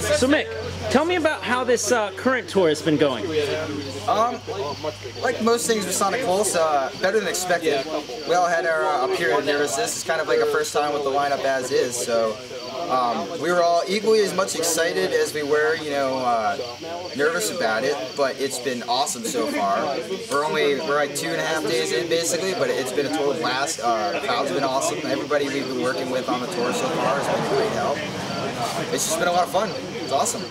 So Mick, tell me about how this uh, current tour has been going. Um, like most things with Sonic Pulse, uh, better than expected. We all had our uh, period of nervousness. It's kind of like a first time with the lineup as is, so um, we were all equally as much excited as we were, you know, uh, nervous about it. But it's been awesome so far. We're only we're like two and a half days in basically, but it's been a total blast. Uh, the crowd's been awesome. Everybody we've been working with on the tour so far has been great help. It's just been a lot of fun. It's awesome.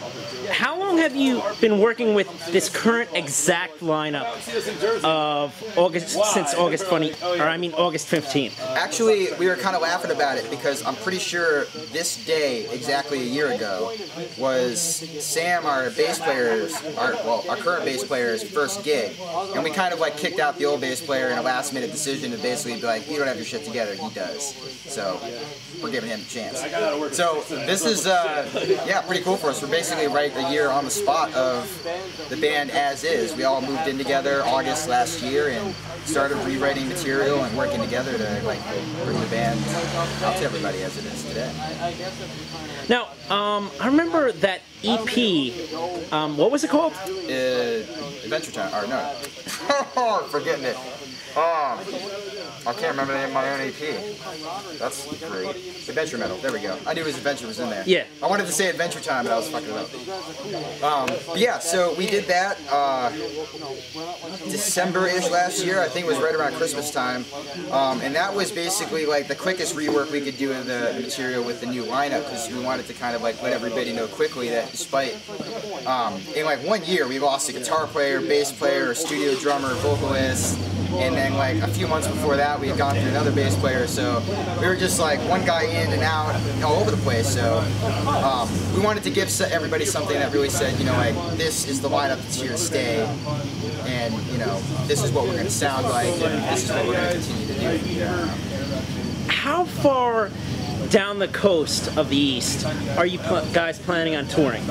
How long have you been working with this current exact lineup of August since August 20, or I mean August 15th? Actually, we were kind of laughing about it because I'm pretty sure this day, exactly a year ago, was Sam, our bass player's, our well, our current bass player's first gig, and we kind of like kicked out the old bass player in a last minute decision to basically be like, you don't have your shit together, he does. So we're giving him a chance. So this is, uh, yeah, pretty cool for us. We're basically right a year on the spot of the band as is. We all moved in together August last year and started rewriting material and working together to like bring the band out to everybody as it is today. Now, um, I remember that EP. Um, what was it called? Uh, Adventure Time, or no, forgetting it. Oh, I can't remember the name of my own EP. That's great. Adventure Metal. There we go. I knew his Adventure was in there. Yeah. I wanted to say Adventure Time, but I was fucking it up. Um, but yeah, so we did that uh, December-ish last year. I think it was right around Christmas time. Um, and that was basically like the quickest rework we could do of the material with the new lineup because we wanted to kind of like let everybody know quickly that despite um, in like one year we lost a guitar player, bass player, studio drummer, vocalist, and then like a few months before that we had gone through another bass player. So we were just like one guy in and out all over the place. So um, we wanted to give everybody something that really said you know like this is the lineup that's here to stay. And you know this is what we're going to sound like and this is what we're going to continue to do How far down the coast of the East are you pl guys planning on touring?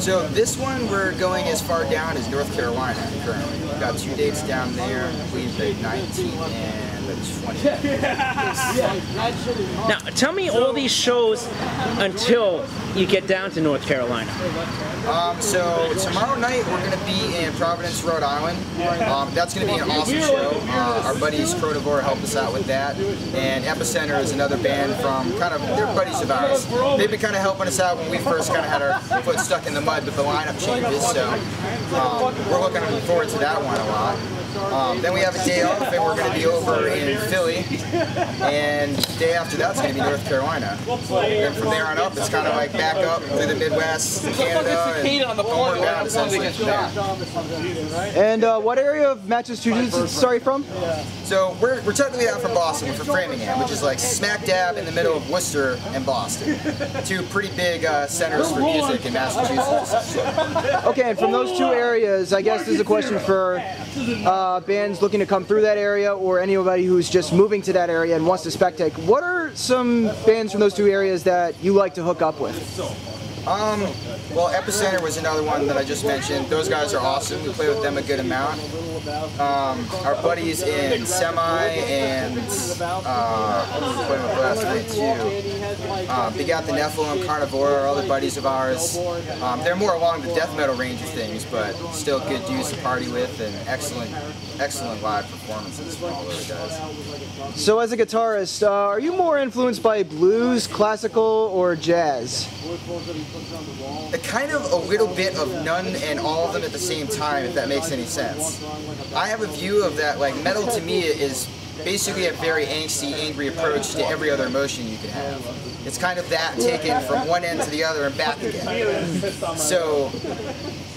So this one we're going as far down as North Carolina currently. We've got two dates down there, believe the 19th and the 20th. Now tell me all these shows until you get down to North Carolina. Um, so tomorrow night we're going to be in Providence, Rhode Island. Um, that's going to be an awesome show. Uh, our buddies Crotivore helped us out with that, and Epicenter is another band from kind of they're buddies of ours. They've been kind of helping us out when we first kind of had our foot stuck in the mud with the lineup changes. So um, we're looking forward to that one a lot. Um, then we have a day off and we're going to be over in Philly. And the day after that's going to be North Carolina. And from there on up, it's kind of like back up through the Midwest, Canada, and homeward bound essentially from there. And uh, what area of Massachusetts are you from? So we're, we're technically out from Boston. We're from Framingham, which is like smack dab in the middle of Worcester and Boston. Two pretty big uh, centers for music in Massachusetts. Okay, and from those two areas, I guess this is a question for uh, bands looking to come through that area or anybody who's just moving to that area and wants to spectate. What are some bands from those two areas that you like to hook up with? Um, well, Epicenter was another one that I just mentioned. Those guys are awesome. We play with them a good amount. Um, our buddies in Semi and uh, playing with last night too. Um, they got the Nephilim, Carnivore, are other buddies of ours. Um, they're more along the death metal range of things, but still good dudes to party with and excellent, excellent live performances from all those guys. So, as a guitarist, uh, are you more influenced by blues, classical, or jazz? Kind of a little bit of none and all of them at the same time, if that makes any sense. I have a view of that, like metal to me is basically a very angsty, angry approach to every other emotion you can have. It's kind of that taken from one end to the other and back again. So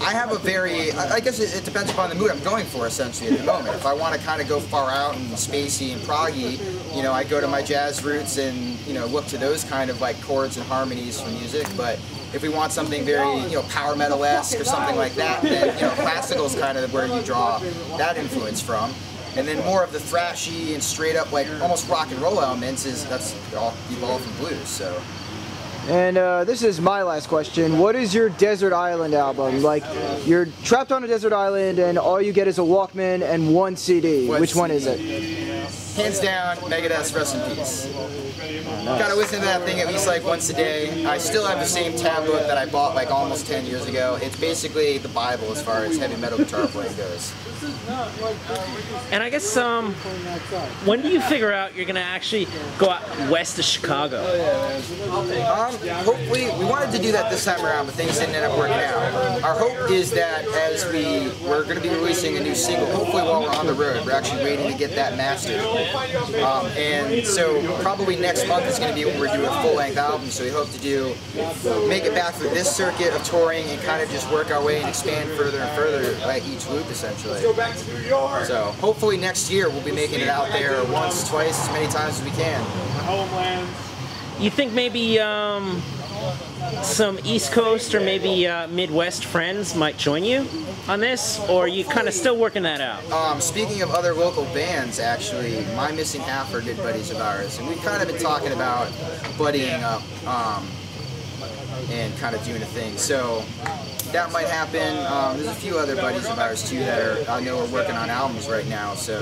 I have a very, I guess it, it depends upon the mood I'm going for essentially at the moment. If I want to kind of go far out and spacey and proggy, you know, I go to my jazz roots and, you know, look to those kind of like chords and harmonies for music. But if we want something very, you know, power metal-esque or something like that, then, you know, classical is kind of where you draw that influence from. And then more of the thrashy and straight up like almost rock and roll elements is that's all evolved from blues. So. And uh, this is my last question. What is your Desert Island album? Like, you're trapped on a desert island and all you get is a Walkman and one CD. Which CD? one is it? Hands down, Megadeth's Rust in Peace. Gotta listen to that thing at least like once a day. I still have the same tab book that I bought like almost 10 years ago. It's basically the Bible as far as heavy metal guitar playing goes. And I guess um, when do you figure out you're gonna actually go out west of Chicago? Um, hopefully, we wanted to do that this time around, but things didn't end up working out. Our hope is that as we we're going to be releasing a new single, hopefully while we're on the road, we're actually waiting to get that mastered. Um, and so probably next month is going to be when we're doing a full-length album. So we hope to do make it back through this circuit of touring and kind of just work our way and expand further and further like each loop essentially. So hopefully next year we'll be making it out there once, twice, as many times as we can. You think maybe um, some East Coast or maybe uh, Midwest friends might join you on this, or are you kind of still working that out? Um, speaking of other local bands, actually, My Missing Half are good buddies of ours, and we've kind of been talking about buddying up um, and kind of doing a thing. So that might happen. Um, there's a few other buddies of ours too that are I know are working on albums right now. So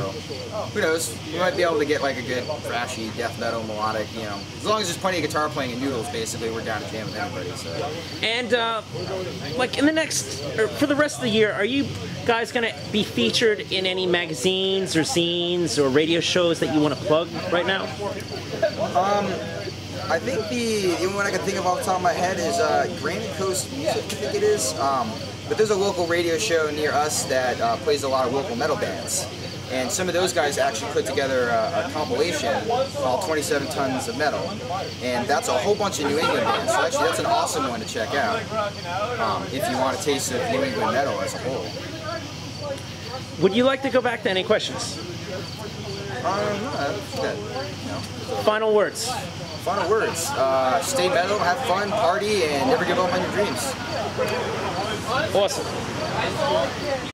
who knows? We might be able to get like a good thrashy death metal melodic. You know, as long as there's plenty of guitar playing and noodles, basically, we're down to jam with anybody. So. And uh, like in the next, or for the rest of the year, are you guys gonna be featured in any magazines or zines or radio shows that you want to plug right now? I think the only one I can think of off the top of my head is uh, Granite Coast Music, I think it is. Um, but there's a local radio show near us that uh, plays a lot of local metal bands. And some of those guys actually put together a, a compilation called 27 Tons of Metal. And that's a whole bunch of New England bands. So actually that's an awesome one to check out um, if you want a taste of New England metal as a whole. Would you like to go back to any questions? Um, no, good. Final words. Final words. Uh, stay metal, have fun, party, and never give up on your dreams. Awesome.